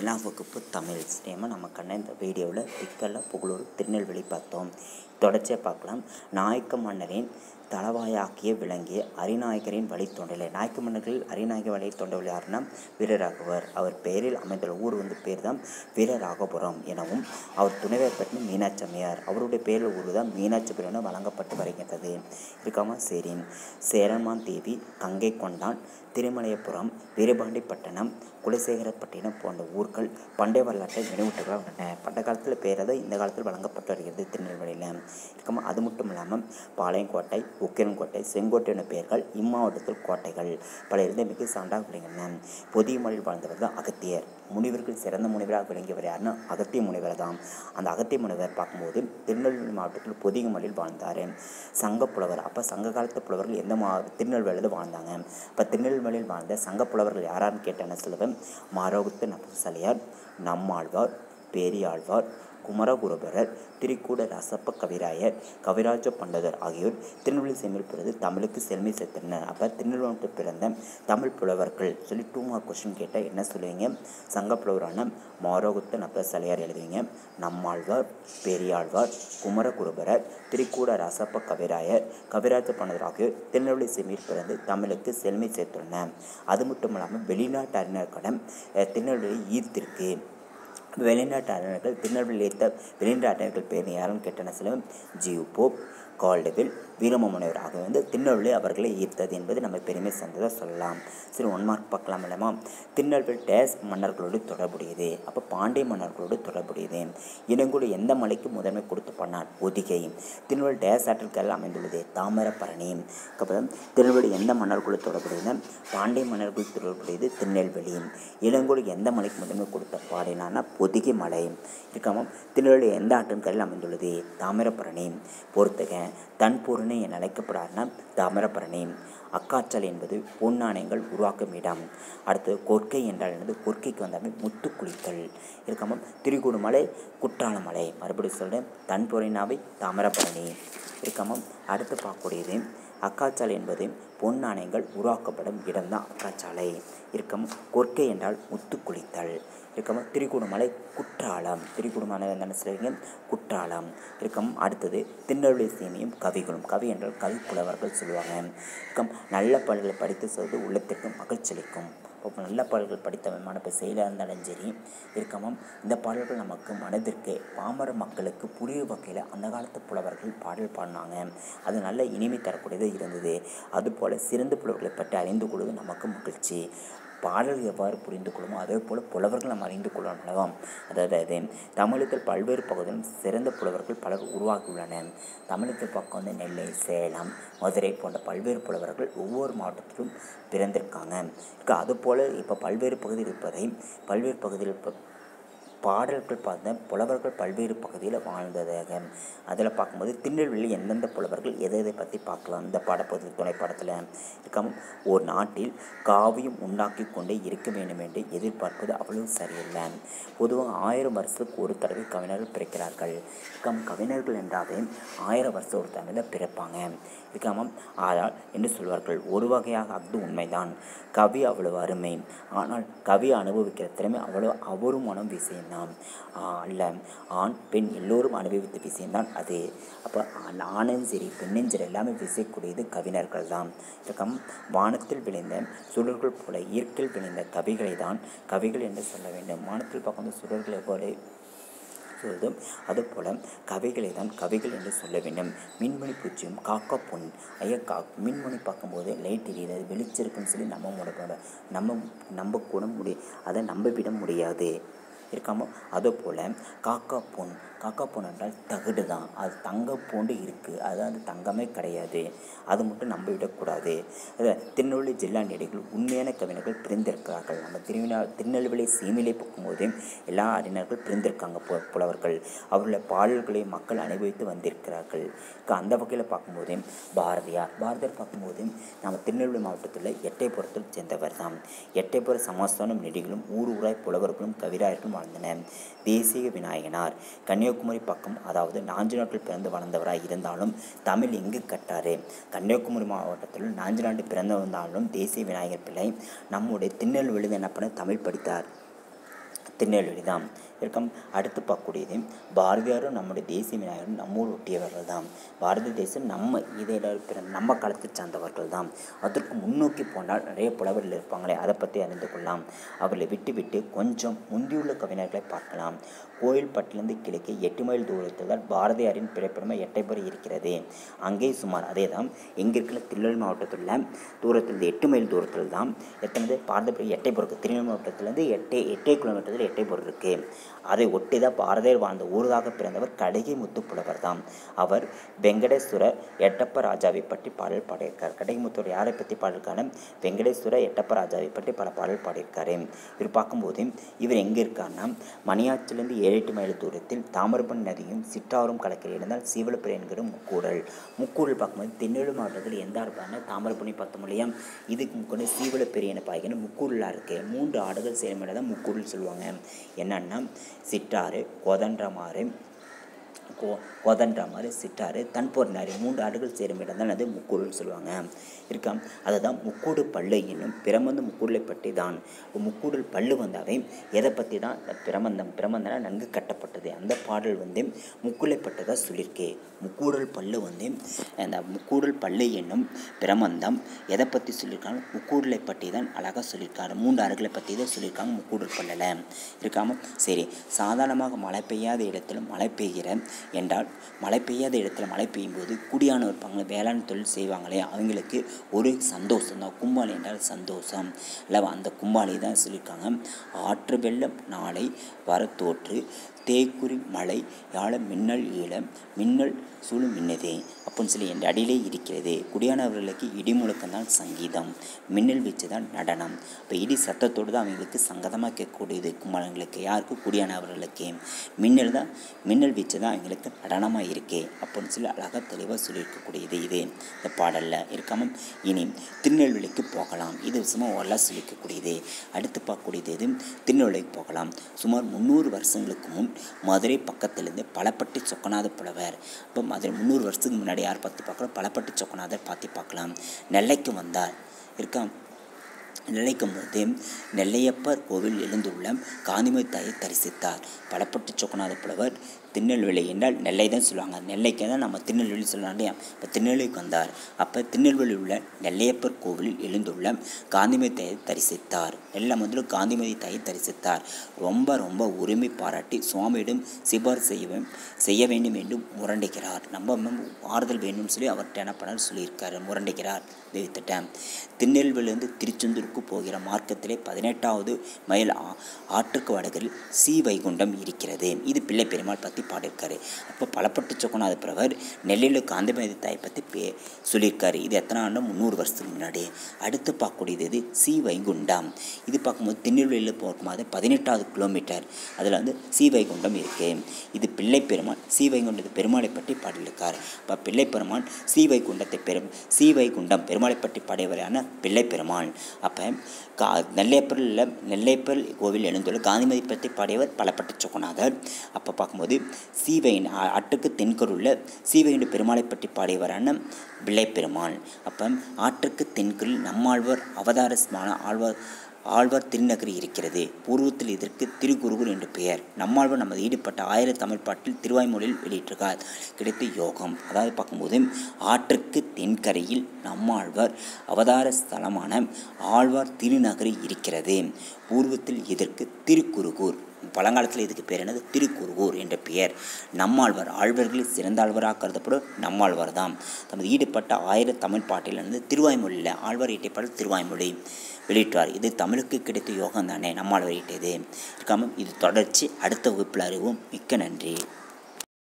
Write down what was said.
ஏழாம் வகுப்பு தமிழ் ஸ்டேமை நம்ம கண்ண இந்த வீடியோவில் திக்கல்ல புகழூர் திருநெல்வேலி பார்த்தோம். தொடர்ச்சியாக பார்க்கலாம். நாயக்க மன்னரின் தளவாயாக்கிய விளங்கிய அரிநாயகரின் வழித்தொண்டலை நாயக்க மன்னர்களில் அரிநாயக வழித்தோன்றல் யாருன்னா? வீரராகவர். அவர் பெயரில் அமைந்துள்ள ஊர் வந்து பேர் தான் வீரராகபுரம் எனவும் அவர் துணைவர் பற்றி மீனாட்சி அம்மையார் அவருடைய பேரில் ஊர் தான் மீனாட்சிபுரம் என வழங்கப்பட்டு வருகின்றது. இருக்காமா? சேரின். சேரமான் தேவி கங்கை கொண்டான் திருமலையபுரம் வீரபாண்டிப்பட்டினம் குலசேகரப்பட்டினம் போன்ற ஊர்கள் பண்டைய வரலாற்றை நினைவூட்டுகளாக உள்ளன. பண்ட காலத்தில் பேரது இந்த காலத்தில் வழங்கப்பட்டு வருகிறது திருநெல்வேலியில். இருக்கமா அது மட்டும் இல்லாமல் பாளையங்கோட்டை உக்கிரன்கோட்டை செங்கோட்டை என பெயர்கள் இம்மாவட்டத்தில் கோட்டைகள். பல இருந்த மிக சான்றாக விளங்கின. பொதிய மொழியில் வாழ்ந்தவர்கள் தான் அகத்தியர். முனிவர்கள் சிறந்த முனிவராக விளங்கியவர் யாருன்னா அகத்திய முனிவர் தான். அந்த அகத்திய முனிவர் பார்க்கும்போது திருநெல்வேலி மாவட்டத்தில் பொதிகமலையில் வாழ்ந்தார். சங்க புலவர். அப்போ சங்க காலத்து புலவர்கள் எந்த மா திருநெல்வேலியில் வாழ்ந்தாங்க. இப்போ திருநெல்வேலியில் வாழ்ந்த சங்க புலவர்கள் யாரான்னு கேட்டேன்னு சொல்லுவேன்? மாரோகத்து நபசலியார் நம்மாழ்வார் பேரியாழ்வார் குமரகுருபரர் திரிக்கூட ரசப்ப கவிராயர் கவிராஜ பண்டதர் ஆகியோர் திருநெல்வேலி செம்மில் பிறந்து தமிழுக்கு செல்மை சேர்த்தனர். அப்போ திருநெல்வேலி பிறந்த தமிழ் புலவர்கள் சொல்லி டூ மார்க் கொஸ்டின் கேட்டால் என்ன சொல்லுவீங்க? சங்க புலவரான மாரோகுத்த நப்பசலையார் எழுதுவீங்க. நம்மாழ்வார் பெரியாழ்வார் குமரகுருபரர் திரிக்கூட ரசப்ப கவிராயர் கவிராஜ பண்டதர் ஆகியோர் திருநெல்வேலி செம்மில் பிறந்து தமிழுக்கு செல்மை சேர்த்துள்ளனர். அது மட்டும் இல்லாமல் வெளிநாட்டு அறிஞர்களிடம் திருநெல்வேலி ஈர்த்திருக்கு. வெளிநாட்டு அறிஞர்கள் திருநெல்வேலி ஏற்ற வெளிநாட்டு அறிஞர்கள் பேர் யாருன்னு கேட்டன சில ஜியூ போப் கால்டவில் வீரமமுனைவர் ஆக வந்து திருநெல்வேலி அவர்களை ஈர்த்தது என்பது நம்ம பெருமை சேர்ந்ததாக சொல்லலாம். சரி ஒன் மார்க் பார்க்கலாம் இல்லைமா திருநெல்வேலி டேஸ் மன்னர்களோடு தொடர்புடையது. அப்போ பாண்டிய மன்னர்களோடு தொடர்புடையது. இனங்கூட எந்த மலைக்கு முதன்மை கொடுத்து பண்ணார்? ஒதிகை திருநெல்வேலி டேஸ் ஆற்றல்கள் அமைந்துள்ளது. தாமிரபரணி அப்புறம் திருநெல்வேலி எந்த மன்னர்களோடு தொடர்புடையது பாண்டிய மன்னர்கள் தொடர்புடையது திருநெல்வேலி. இளங்கோடு எந்த மலைக்கு முதன்மை கொடுத்த பாடினான்னா பொதிகை மலை. இருக்காமல் திருநெல்வேலி எந்த ஆற்றின் கரையில் அமைந்துள்ளது? தாமிரபரணி பொறுத்தக தன்பூரணி என அழைக்கப்படுறாருன்னா தாமிரபரணி. அக்காற்றல் என்பது பொன் நாணயங்கள் உருவாக்கும் இடம். அடுத்து கொற்கை என்றால் என்னது? கொற்கைக்கு வந்தாலே முத்து குளித்தல் இருக்காமல் திரிகூடுமலை குற்றாலமலை. மறுபடியும் சொல்கிறேன் தன்பூரினாவை தாமிரபரணி. இருக்காமல் அடுத்து பார்க்கக்கூடியது அக்காச்சாலை என்பது பொன் நாணயங்கள் உருவாக்கப்படும் இடம்தான் அக்காச்சாலை இருக்கம் கொற்கை என்றால் முத்து குளித்தல் இருக்கம். திரிகுடுமலை குற்றாலம். திரிகுடுமலை என்ன சொல்லுவீங்க குற்றாலம். இருக்கம். அடுத்தது திருநெல்வேலி சீமையும் கவிகளும். கவி என்றால் கவி புலவர்கள் சொல்லுவாங்க. இருக்கம். நல்ல பாடல்களை படித்து சொல்வது உள்ளத்திற்கு மகிழ்ச்சியளிக்கும். இப்போ நல்ல பாடல்கள் படித்த மாணவ செயலாக இருந்தாலும் சரி இருக்கமும் இந்த பாடல்கள் நமக்கு மனதிற்கு பாமர மக்களுக்கு புரிய வகையில் அந்த காலத்து புலவர்கள் பாடல் பாடினாங்க. அது நல்ல இனிமை தரக்கூடியதாக இருந்தது. அதுபோல் சிறந்த புலவர்களை பற்றி அறிந்து கொள்வது நமக்கு மகிழ்ச்சி. பாடல் எவ்வாறு புரிந்து கொள்ளுமோ அதே போல் புலவர்கள் நம்ம அறிந்து கொள்ளலாம் அல்லவா அதாவது தமிழகத்தில் பல்வேறு பகுதியிலும் சிறந்த புலவர்கள் பலர் உருவாகியுள்ளனர். தமிழகத்தில் பக்கம் வந்து நெல்லை சேலம் மதுரை போன்ற பல்வேறு புலவர்கள் ஒவ்வொரு மாவட்டத்திலும் பிறந்திருக்காங்க. அதுபோல் இப்போ பல்வேறு பகுதியில் இருப்பதை பல்வேறு பகுதியில் இப்போ பாடல்கள் பார்த்தா புலவர்கள் பல்வேறு பகுதியில் வாழ்ந்ததாக. அதில் பார்க்கும்போது திருநெல்வேலி எந்தெந்த புலவர்கள் எதை எதை பற்றி பார்க்கலாம் இந்த பாடப்பகுதி துணை பாடத்தில். இருக்காமல் ஒரு நாட்டில் காவியம் உண்டாக்கி கொண்டே இருக்க வேண்டும் என்று எதிர்பார்ப்பது அவ்வளவு சரியில்லை. பொதுவாக ஆயிரம் வருஷத்துக்கு ஒரு தடவை கவிஞர்கள் பிறக்கிறார்கள். கம் கவிஞர்கள் என்றாவே ஆயிரம் வருஷம் ஒரு தடவை பிறப்பாங்க. இருக்காமல் ஆனால் என்று சொல்வார்கள். ஒரு வகையாக அது உண்மைதான். கவி அவ்வளவு அருமை. ஆனால் கவி அனுபவிக்கிற திறமை அவ்வளோ அபூர்வமான விஷயம்தான் அல்ல. ஆண் பெண் எல்லோரும் அனுபவித்த விஷயம்தான் அது. அப்போ ஆணும் சரி பெண்ணும் சரி எல்லாமே விசைக்கூடியது கவிஞர்கள் தான் இருக்கம் வானத்தில் விளைந்த சுடர்கள் போல இயற்கையில் விளைந்த கவிகளை தான் கவிகள் என்று சொல்ல வேண்டும். வானத்தில் பார்க்கும் சுடர்களை போல சொல்வதும் அதுபோல் கவிகளை தான் கவிகள் என்று சொல்ல வேண்டும். மின்மணி பூச்சியும் காக்கா பொன் ஐயா கா மின்மணி பார்க்கும்போது லைட் எரியுது அது வெளிச்சிருக்குன்னு சொல்லி நம்ம முடியாது நம்ம நம்ப கூட முடிய அதை நம்ப விட முடியாது. இருக்காமல் அதே போல் காக்கா பொன் காக்கா என்றால் தகடு தான். அது தங்க போண்டு இருக்குது அதாவது அது தங்கமே கிடையாது. அது மட்டும் நம்ப விடக்கூடாது. அது திருநெல்வேலி ஜில்லா நடிகள் உண்மையான கவிஞர்கள் பிரிந்திருக்கிறார்கள். நம்ம திருவிழா திருநெல்வேலி சீமையிலே போகும்போது எல்லா அறிஞர்கள் பிரிந்திருக்காங்க பு புலவர்கள். அவர்களுடைய பாடல்களை மக்கள் அனுபவித்து வந்திருக்கிறார்கள். அந்த வகையில் பார்க்கும்போது பாரதியார் பாரதியார் பார்க்கும்போது நம்ம திருநெல்வேலி மாவட்டத்தில் எட்டைப்புறத்தில் சேர்ந்தவர் தான். எட்டைப்புற சமாஸ்தானம் நெடிகளும் ஊர் ஊராய் புலவர்களும் கவிராயர்களும் வாழ்ந்தனர். தேசிய விநாயகனார். கன்னியாகுமரி பக்கம் அதாவது நாஞ்சு நாட்கள் பிறந்து வளர்ந்தவராக இருந்தாலும் தமிழ் எங்கு கட்டார் கன்னியாகுமரி மாவட்டத்தில் நாஞ்சு நாட்டு பிறந்து வந்தாலும் தேசிய விநாயகர் பிள்ளை நம்முடைய திருநெல்வேலியில் என்ன பண்ண தமிழ் படித்தார். திருநெல்வேலி தான். இருக்கும் அடுத்து பார்க்கக்கூடியது பாரதியாரும் நம்முடைய தேசிய விநாயகரும் நம்மோடு ஒட்டியவர்கள் தான் பாரத தேசம் நம்ம இதில் இருக்கிற நம்ம காலத்தை சார்ந்தவர்கள் தான் அதற்கு முன்னோக்கி போனால் நிறைய புலவர்கள் இருப்பாங்களே அதை பற்றி அறிந்து கொள்ளலாம். அவர்களை விட்டு விட்டு கொஞ்சம் முந்தியுள்ள கவிஞர்களை பார்க்கலாம். கோயில்பட்டிலிருந்து கிழக்கே எட்டு மைல் தூரத்தில் தான் பாரதியாரின் பிறப்பிடமை எட்டைபுறை இருக்கிறது. அங்கே சுமார் அதே தான் எங்கே இருக்கிற திருநெல் மாவட்டத்தில் உள்ள தூரத்தில் எட்டு மைல் தூரத்தில் தான் எத்தனை பாரதபுரி எட்டைபுரம் திருநெல் மாவட்டத்திலேருந்து எட்டே எட்டே கிலோமீட்டரில் எட்டைபுரம் இருக்குது அதை ஒட்டி தான் பாரதியார் வாழ்ந்த ஊராக பிறந்தவர் கடிகை முத்து புலவர் தான் அவர் வெங்கடேஸ்வர எட்டப்ப ராஜாவை பற்றி பாடல் பாடியிருக்கார். கடிகை யாரை பற்றி பாடியிருக்காரு வெங்கடேஸ்வர எட்டப்ப ராஜாவை பற்றி பல பாடல் பாடியிருக்காரு. இவர் பார்க்கும்போது இவர் எங்கே இருக்காருன்னா மணியாச்சிலிருந்து ஏழு எட்டு மைல் தூரத்தில் தாமிரபரணி நதியும் சிற்றாரும் கலக்கிற இருந்தால் சீவலப்புரை என்கிற முக்கூடல். முக்கூடல் பார்க்கும்போது திருநெல்வேலி மாவட்டத்தில் எந்த இருப்பாருன்னா தாமிரபரணி பார்த்தோம் இல்லையா? இதுக்கு முக்கூட சீவலப்பெரியனை பாய்க்கணும் முக்கூடலாக இருக்குது மூன்று ஆடுகள் சேருமிடம் தான் முக்கூடல் சொல்லுவாங்க. என்னன்னா சிற்றாறு கொதன்றமாறு கோ கொதன்ற மாதிரி சிட்டாறு தன்போர் நாரி மூன்று ஆடுகள் சேரும் இடம் தான் அது முக்கூடுன்னு சொல்லுவாங்க. இருக்காம் அதுதான் முக்கூடு பல்லு என்னும் பிரமந்த முக்கூடலை பற்றி தான். முக்கூடல் பல்லு வந்தாவே எதை பற்றி தான்? இந்த பிரமந்தம். பிரமந்தனா நன்கு கட்டப்பட்டது. அந்த பாடல் வந்து முக்குலைப்பட்டதாக சொல்லியிருக்கே. முக்கூடல் பல்லு வந்து அந்த முக்கூடல் பல்லு என்னும் பிரமந்தம் எதை பற்றி சொல்லியிருக்காங்க? முக்கூடலை பற்றி தான் அழகாக சொல்லியிருக்காங்க மூன்று ஆறுகளை பற்றி தான் சொல்லியிருக்காங்க முக்கூடல் பல்லில் இருக்காமல் சரி. சாதாரணமாக மழை பெய்யாத இடத்திலும் மழை பெய்கிற என்றால் மழை பெய்யாத இடத்துல மழை பெய்யும் போது குடியான இருப்பாங்க வேளாண் தொழில் செய்வாங்களே அவங்களுக்கு ஒரு சந்தோஷம் தான். கும்பாளி என்றால் சந்தோஷம். இல்லை அந்த கும்பாளி தான் சொல்லியிருக்காங்க. ஆற்று வெள்ளம் நாளை வரத்தோற்று தேக்குறி மலை யாழ மின்னல் ஈழ மின்னல் சூழ் மின்னதே. அப்படின்னு சொல்லி என் அடியிலே இருக்கிறது. குடியானவர்களுக்கு இடி முழக்கம்தான் சங்கீதம். மின்னல் வீச்சு தான் நடனம். இப்போ இடி சத்தத்தோடு தான் அவங்களுக்கு சங்கதமாக கேட்கக்கூடியது கும்பலங்களுக்கு யாருக்கு குடியானவர்களுக்கு. மின்னல் தான் மின்னல் வீச்சு தான் அவங்களுக்கு நடனமாக இருக்கே அப்படின்னு சொல்லி அழகாக தெளிவாக சொல்லியிருக்கக்கூடியது இது. இந்த பாடலில் இருக்காமல் இனி திருநெல்வேலிக்கு போகலாம். இது சும்மா ஓரளவு சொல்லிக்கக்கூடியது. அடுத்து பார்க்கக்கூடியது இது திருநெல்வேலிக்கு போகலாம். சுமார் முந்நூறு வருஷங்களுக்கு முன் மதுரை பக்கத்திலிருந்து பலப்பட்டி சொக்கநாத புலவர். இப்போ மதுரை முந்நூறு வருஷத்துக்கு முன்னாடி யார் பார்த்து பார்க்குறோம்? பலப்பட்டி சொக்கநாதர் பார்த்து பார்க்கலாம். நெல்லைக்கு வந்தார். இருக்கா? நிலைக்கும் போது நெல்லையப்பர் கோவில் எழுந்துள்ள காந்திமதி தாயை தரிசித்தார். பலப்பட்டு சொக்கநாத புலவர் திருநெல்வேலி என்றால் நெல்லை தான் சொல்லுவாங்க. நெல்லைக்கு தான் நம்ம திருநெல்வேலி சொல்லலாம் இல்லையா? இப்போ திருநெல்வேலிக்கு வந்தார். அப்போ திருநெல்வேலி உள்ள நெல்லையப்பர் கோவிலில் எழுந்துள்ள காந்திமதி தாயை தரிசித்தார். நெல்லை முதல்ல காந்திமதி தாயை தரிசித்தார். ரொம்ப ரொம்ப உரிமை பாராட்டி சுவாமியிடம் சிபார் செய்ய செய்ய வேண்டும் என்று முரண்டுகிறார் நம்ம ஆறுதல் வேண்டும் சொல்லி அவர்கிட்ட என்ன பண்ணார்? சொல்லியிருக்கார். முரண்டுகிறார் தெரிவித்துட்டேன் திருநெல்வேலியிலிருந்து திருச்செந்தூருக்கு போகிற மார்க்கத்திலே பதினெட்டாவது மைல் ஆ- ஆற்றுக்கு வடகில் சி வைகுண்டம் இருக்கிறது. இது பிள்ளை பெருமாள் பற்றி பாடியிருக்காரு. அப்போ பலப்பட்டு சொக்கநாத பிரவர் நெல்லையில் காந்திமதி தாயை பற்றி பே சொல்லியிருக்காரு. இது எத்தனை ஆண்டு முந்நூறு வருஷத்துக்கு முன்னாடி. அடுத்து பார்க்கக்கூடியது இது சி வைகுண்டம். இது பார்க்கும்போது திருநெல்வேலியில் போகும்போது பதினெட்டாவது கிலோமீட்டர் அதில் வந்து சி வைகுண்டம் இருக்குது இது பிள்ளை பெருமாள் சி வைகுண்டத்தை பெருமாளை பற்றி பாடியிருக்கார். இப்போ பிள்ளை பெருமாள் சி வைகுண்டத்தை பெரும் சி வைகுண்டம் பெருமாளை பற்றி பாடியவரான பிள்ளை பெருமாள். அப்போ கா நெல்லையப்பரில் நெல்லையப்பர் கோவில் எழுந்துள்ள காந்திமதி பற்றி பாடியவர் பலப்பட்ட சொக்கநாதர் அப்போ பார்க்கும்போது சீவையின் ஆட்டுக்கு தென்கருள்ள சீவையின் பெருமாளை பற்றி பாடியவரான பிள்ளை பெருமாள் அப்போ ஆற்றுக்கு தென்கரில் நம்மாழ்வார் அவதார ஸ்மான ஆழ்வார் ஆழ்வார் திருநகரி இருக்கிறது. பூர்வத்தில் இதற்கு திருக்குருகூர் என்று பெயர். நம்மாழ்வார் நமது ஈடுபட்ட ஆயிர தமிழ் பாட்டில் திருவாய்மொழியில் வெளியிட்டிருக்கார். கிடைத்த யோகம். அதாவது பார்க்கும்போது ஆற்றுக்கு தென்கரையில் நம்மாழ்வார் அவதார ஸ்தலமான ஆழ்வார் திருநகரி இருக்கிறது. பூர்வத்தில் இதற்கு திருக்குருகூர் பழங்காலத்தில் இதுக்கு பேர் என்னது? திருக்குருகூர் என்ற பெயர். நம்மாழ்வார் ஆழ்வார்களில் சிறந்தாழ்வராக கருதப்படும் நம்மாழ்வார் தான் தமது ஈடுபட்ட ஆயிர தமிழ் பாட்டிலிருந்து திருவாய்மொழியில் ஆழ்வார் ஈட்டைப்பாடல் திருவாய்மொழி வெளியிட்டார். இது தமிழுக்கு கிடைத்த யோகம் தானே நம்மால் ஈட்டியது இருக்காமல் இது தொடர்ச்சி. அடுத்த வகுப்பில் அறிவோம். மிக்க நன்றி.